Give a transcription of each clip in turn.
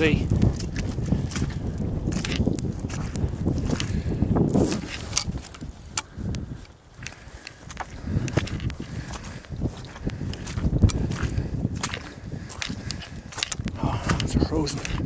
be. Oh, it's frozen.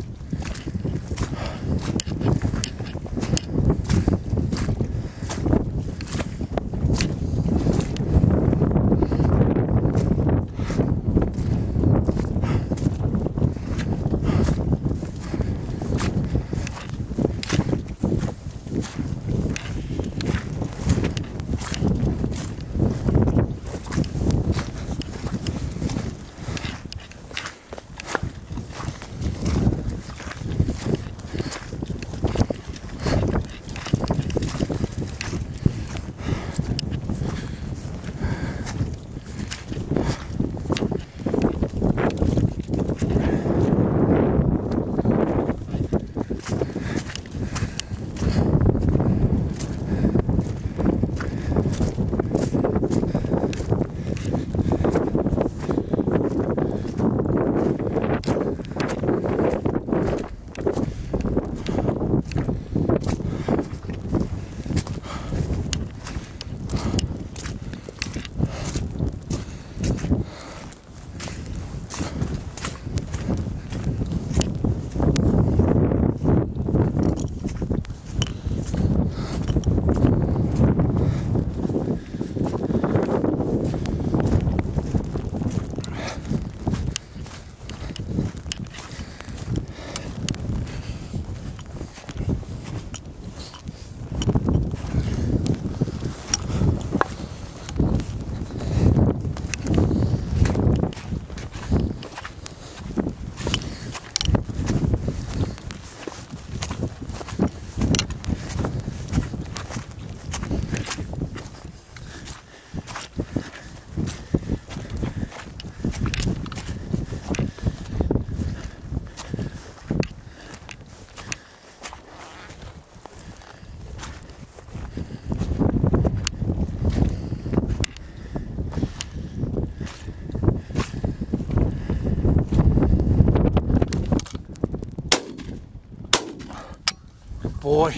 Foi.